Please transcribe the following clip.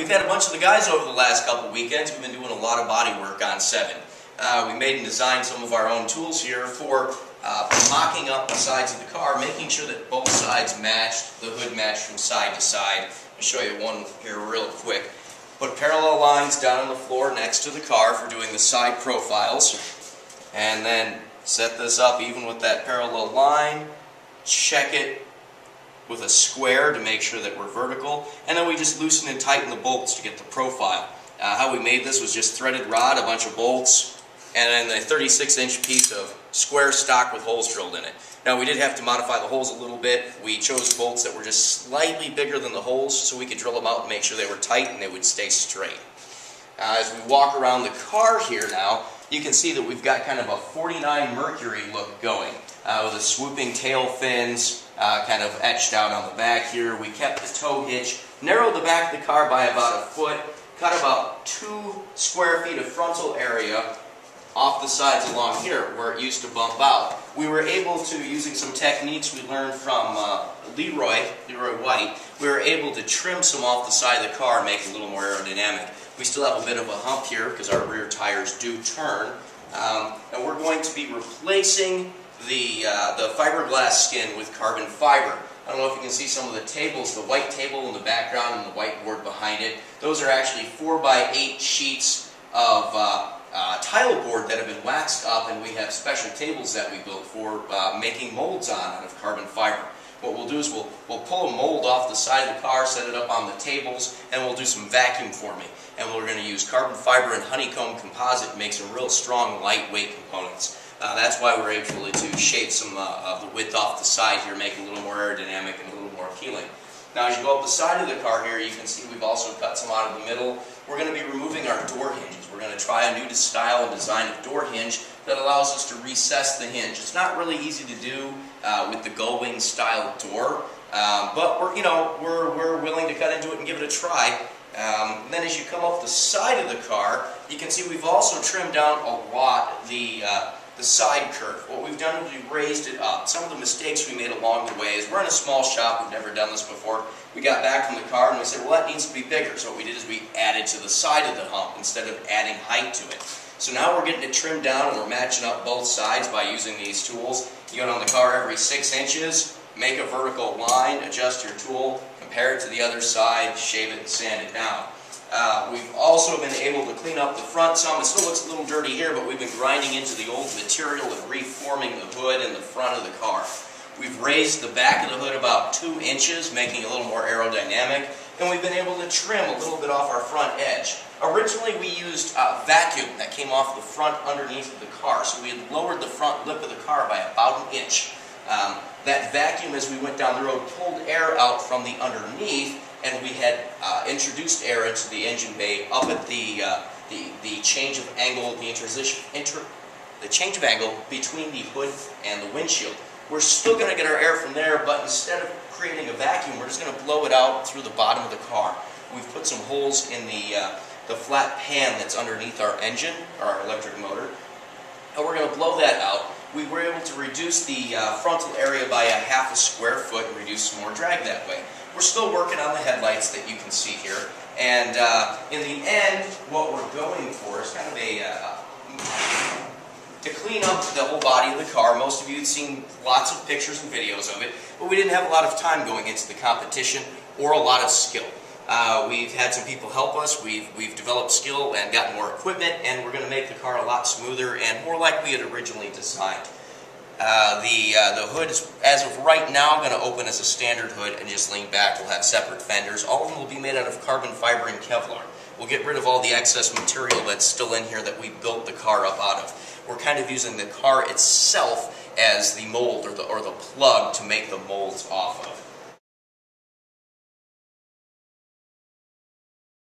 we've had a bunch of the guys over the last couple weekends. We've been doing a lot of body work on 7. Uh, we made and designed some of our own tools here for uh, mocking up the sides of the car, making sure that both sides matched, the hood matched from side to side. I'll show you one here real quick. Put parallel lines down on the floor next to the car for doing the side profiles. And then set this up even with that parallel line. Check it with a square to make sure that we're vertical, and then we just loosen and tighten the bolts to get the profile. Uh, how we made this was just threaded rod, a bunch of bolts, and then a 36 inch piece of square stock with holes drilled in it. Now we did have to modify the holes a little bit. We chose bolts that were just slightly bigger than the holes so we could drill them out and make sure they were tight and they would stay straight. Uh, as we walk around the car here now, you can see that we've got kind of a 49 Mercury look going uh, with the swooping tail fins uh, kind of etched out on the back here. We kept the tow hitch, narrowed the back of the car by about a foot, cut about two square feet of frontal area off the sides along here where it used to bump out. We were able to, using some techniques we learned from uh, Leroy, Leroy White, we were able to trim some off the side of the car and make it a little more aerodynamic. We still have a bit of a hump here because our rear tires do turn. Um, and we're going to be replacing the, uh, the fiberglass skin with carbon fiber. I don't know if you can see some of the tables, the white table in the background and the whiteboard behind it. Those are actually 4 by 8 sheets of uh, uh, tile board that have been waxed up and we have special tables that we built for uh, making molds on out of carbon fiber. What we'll do is we'll, we'll pull a mold off the side of the car, set it up on the tables, and we'll do some vacuum forming. And we're going to use carbon fiber and honeycomb composite make some real strong, lightweight components. Uh, that's why we're able to shave some uh, of the width off the side here, make it a little more aerodynamic and a little more appealing. Now as you go up the side of the car here, you can see we've also cut some out of the middle. We're going to be removing our door hinges. We're going to try a new style and design of door hinge that allows us to recess the hinge. It's not really easy to do uh, with the Gullwing style door, um, but we're, you know, we're, we're willing to cut into it and give it a try. Um, then as you come up the side of the car, you can see we've also trimmed down a lot the uh, the side curve. What we've done is we've raised it up. Some of the mistakes we made along the way is we're in a small shop, we've never done this before. We got back from the car and we said, well that needs to be bigger. So what we did is we added to the side of the hump instead of adding height to it. So now we're getting it trimmed down and we're matching up both sides by using these tools. You go on the car every six inches, make a vertical line, adjust your tool, compare it to the other side, shave it and sand it down. Uh, we've also been able to clean up the front some. It still looks a little dirty here, but we've been grinding into the old material and reforming the hood and the front of the car. We've raised the back of the hood about two inches, making it a little more aerodynamic, and we've been able to trim a little bit off our front edge. Originally, we used a vacuum that came off the front underneath of the car, so we had lowered the front lip of the car by about an inch. Um, that vacuum, as we went down the road, pulled air out from the underneath, and we had uh, introduced air into the engine bay up at the uh, the the change of angle, the transition, inter, the change of angle between the hood and the windshield. We're still going to get our air from there, but instead of creating a vacuum, we're just going to blow it out through the bottom of the car. We've put some holes in the uh, the flat pan that's underneath our engine, or our electric motor, and we're going to blow that out. We were able to reduce the uh, frontal area by a half a square foot and reduce some more drag that way. We're still working on the headlights that you can see here. And uh, in the end, what we're going for is kind of a... Uh, to clean up the whole body of the car. Most of you had seen lots of pictures and videos of it, but we didn't have a lot of time going into the competition or a lot of skill. Uh, we've had some people help us, we've, we've developed skill and gotten more equipment, and we're going to make the car a lot smoother and more like we had originally designed. Uh, the, uh, the hood is, as of right now, going to open as a standard hood and just lean back. We'll have separate fenders. All of them will be made out of carbon fiber and Kevlar. We'll get rid of all the excess material that's still in here that we built the car up out of. We're kind of using the car itself as the mold or the, or the plug to make the molds off of.